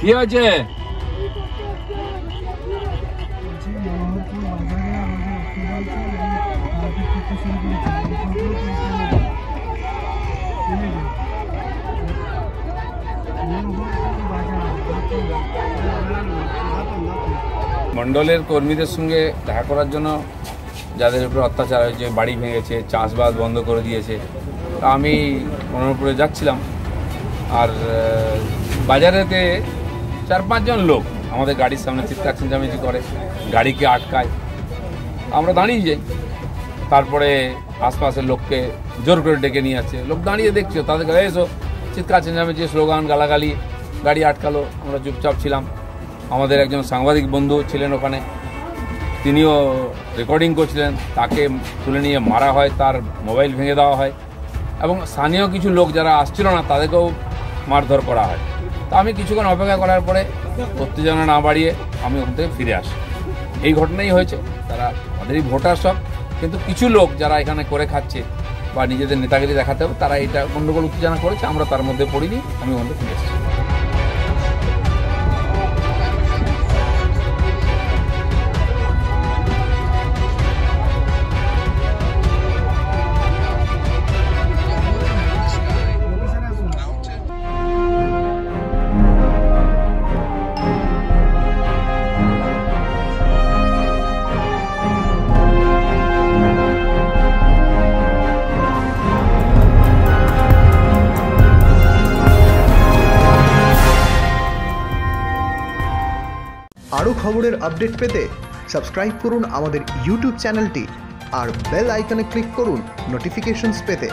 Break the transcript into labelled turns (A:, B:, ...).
A: কি হয়েছে? মণ্ডলের কর্মীদের সঙ্গে দেখা করার জন্য যাদের উপরে অত্যাচার হয়েছে, বাড়ি ভেঙেছে, চাষবাস বন্ধ করে দিয়েছে, তা আমি মনোরপুরে যাচ্ছিলাম। আর বাজারেতে চার পাঁচজন লোক আমাদের গাড়ির সামনে চিৎকার চেঁচামেচি করে, গাড়িকে আটকায়। আমরা দাঁড়িয়ে যাই। তারপরে আশপাশের লোককে জোর করে ডেকে নিয়ে আসছে লোক দাঁড়িয়ে দেখছে, তাদের "এই এসো। চিৎকার চেঁচামেচি স্লোগান, গালাগালি, গাড়ি আটকালো, আমরা চুপচাপ ছিলাম। আমাদের একজন সাংবাদিক বন্ধু ছিলেন ওখানে। তিনিও রেকর্ডিং করছিলেন, তাকে তুলে নিয়ে মারা হয়, তার মোবাইল ভেঙে দেওয়া হয়। এবং স্থানীয় কিছু লোক যারা আসছিল না, তাদেরকেও মারধর করা হয়। তা আমি কিছুক্ষণ অপেক্ষা করার পরে উত্তেজনা না বাড়িয়ে আমি ওখান থেকে ফিরে আসি। এই ঘটনাই হয়েছে। তারা আমাদেরই ভোটার সব। কিন্তু কিছু লোক যারা এখানে করে খাচ্ছে বা নিজেদের নেতাগিরি দেখাতে হবে, তারা এটা গণ্ডগোল উত্তেজনা করেছে। আমরা তার মধ্যে পড়িনি। আমি ওখান থেকে ফিরে এসেছি।
B: খবরের আপডেট পেতে সাবস্ক্রাইব করুন আমাদের ইউটিউব চ্যানেলটি আর বেল আইকনে ক্লিক করুন নোটিফিকেশনস পেতে।